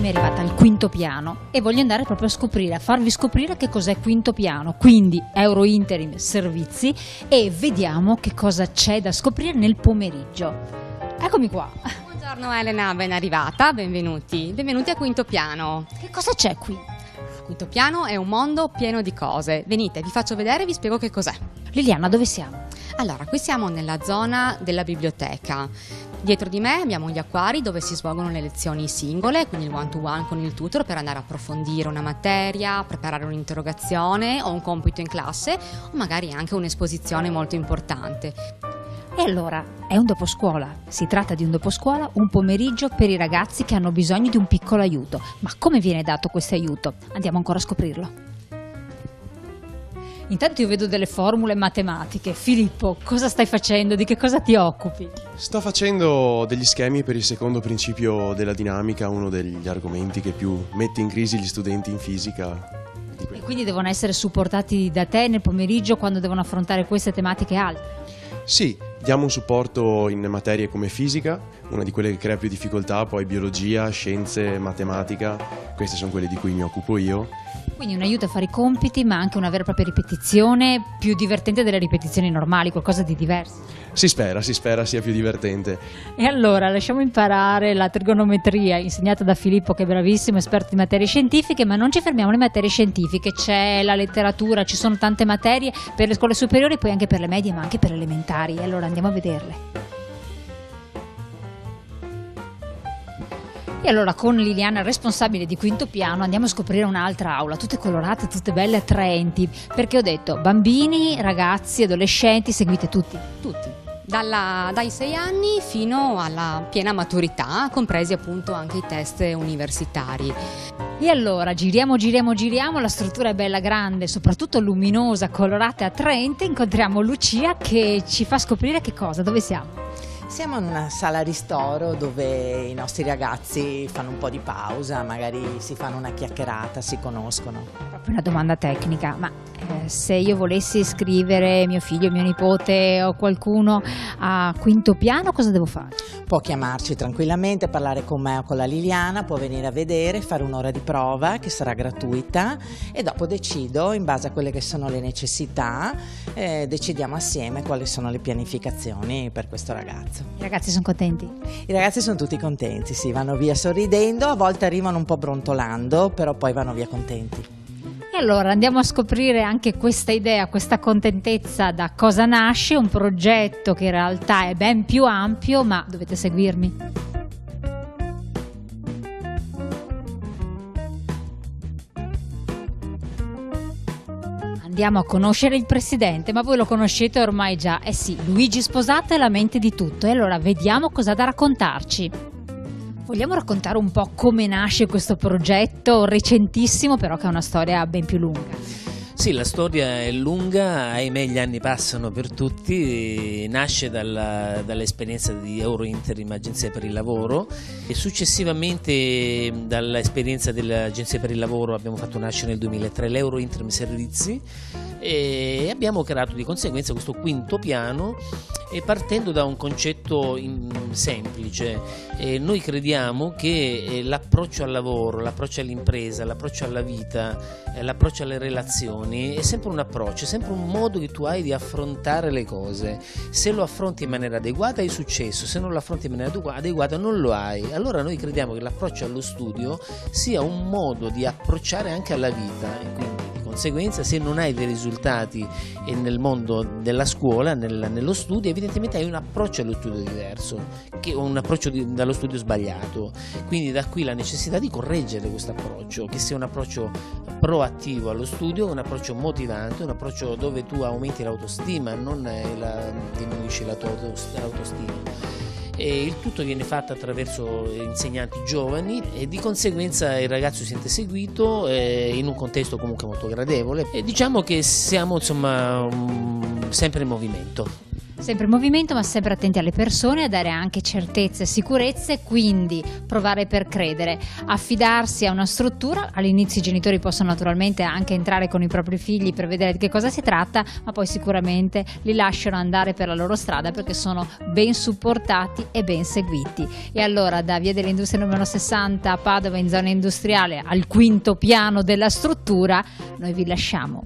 puntata, il quinto piano, e voglio andare proprio a scoprire, a farvi scoprire che cos'è quinto piano, quindi Euro Interim Servizi e vediamo che cosa c'è da scoprire nel pomeriggio. Eccomi qua. Buongiorno Elena, ben arrivata, benvenuti. Benvenuti a Quinto Piano. Che cosa c'è qui? Quinto Piano è un mondo pieno di cose. Venite, vi faccio vedere e vi spiego che cos'è. Liliana, dove siamo? Allora, qui siamo nella zona della biblioteca. Dietro di me abbiamo gli acquari dove si svolgono le lezioni singole, quindi il one to one con il tutor per andare a approfondire una materia, preparare un'interrogazione o un compito in classe o magari anche un'esposizione molto importante. E allora, è un doposcuola. Si tratta di un doposcuola, un pomeriggio per i ragazzi che hanno bisogno di un piccolo aiuto. Ma come viene dato questo aiuto? Andiamo ancora a scoprirlo. Intanto io vedo delle formule matematiche. Filippo, cosa stai facendo? Di che cosa ti occupi? Sto facendo degli schemi per il secondo principio della dinamica, uno degli argomenti che più mette in crisi gli studenti in fisica. E quindi devono essere supportati da te nel pomeriggio quando devono affrontare queste tematiche altre? Sì, diamo un supporto in materie come fisica, una di quelle che crea più difficoltà, poi biologia, scienze, matematica, queste sono quelle di cui mi occupo io quindi un aiuto a fare i compiti, ma anche una vera e propria ripetizione, più divertente delle ripetizioni normali, qualcosa di diverso. Si spera, si spera sia più divertente. E allora lasciamo imparare la trigonometria insegnata da Filippo che è bravissimo, esperto di materie scientifiche, ma non ci fermiamo alle materie scientifiche, c'è la letteratura, ci sono tante materie per le scuole superiori, poi anche per le medie, ma anche per le elementari. E allora andiamo a vederle. E allora con Liliana, responsabile di quinto piano, andiamo a scoprire un'altra aula, tutte colorate, tutte belle, attraenti, perché ho detto bambini, ragazzi, adolescenti, seguite tutti. Tutti. Dalla, dai sei anni fino alla piena maturità, compresi appunto anche i test universitari. E allora giriamo, giriamo, giriamo, la struttura è bella grande, soprattutto luminosa, colorata e attraente, incontriamo Lucia che ci fa scoprire che cosa, dove siamo? Siamo in una sala ristoro dove i nostri ragazzi fanno un po' di pausa, magari si fanno una chiacchierata, si conoscono. Proprio una domanda tecnica, ma eh, se io volessi iscrivere mio figlio, mio nipote o qualcuno a quinto piano, cosa devo fare? Può chiamarci tranquillamente, parlare con me o con la Liliana, può venire a vedere, fare un'ora di prova che sarà gratuita e dopo decido, in base a quelle che sono le necessità, eh, decidiamo assieme quali sono le pianificazioni per questo ragazzo. I ragazzi sono contenti? I ragazzi sono tutti contenti, sì, vanno via sorridendo, a volte arrivano un po' brontolando, però poi vanno via contenti. Allora andiamo a scoprire anche questa idea, questa contentezza da cosa nasce, un progetto che in realtà è ben più ampio, ma dovete seguirmi. andiamo a conoscere il presidente, ma voi lo conoscete ormai già. Eh sì, Luigi Sposato è la mente di tutto e allora vediamo cosa ha da raccontarci. Vogliamo raccontare un po' come nasce questo progetto recentissimo, però che ha una storia ben più lunga? Sì, la storia è lunga, ahimè gli anni passano per tutti, nasce dalla, dall'esperienza di Euro Interim Agenzia per il Lavoro e successivamente dall'esperienza dell'Agenzia per il Lavoro abbiamo fatto nascere nel 2003 l'Euro Interim Servizi e abbiamo creato di conseguenza questo quinto piano partendo da un concetto semplice. noi crediamo che eh, l'approccio al lavoro, l'approccio all'impresa, l'approccio alla vita, eh, l'approccio alle relazioni è sempre un approccio, è sempre un modo che tu hai di affrontare le cose. Se lo affronti in maniera adeguata hai successo, se non lo affronti in maniera adeguata non lo hai. Allora noi crediamo che l'approccio allo studio sia un modo di approcciare anche alla vita. Conseguenza se non hai dei risultati nel mondo della scuola, nel, nello studio, evidentemente hai un approccio allo studio diverso, che, un approccio di, dallo studio sbagliato. Quindi da qui la necessità di correggere questo approccio, che sia un approccio proattivo allo studio, un approccio motivante, un approccio dove tu aumenti l'autostima, non la, diminuisci la tua autostima e il tutto viene fatto attraverso insegnanti giovani e di conseguenza il ragazzo si sente seguito eh, in un contesto comunque molto gradevole e diciamo che siamo insomma sempre in movimento. Sempre in movimento, ma sempre attenti alle persone, a dare anche certezze e sicurezze, quindi provare per credere, affidarsi a una struttura. All'inizio i genitori possono naturalmente anche entrare con i propri figli per vedere di che cosa si tratta, ma poi sicuramente li lasciano andare per la loro strada perché sono ben supportati e ben seguiti. E allora da Via dell'Industria numero 60 a Padova in zona industriale al quinto piano della struttura, noi vi lasciamo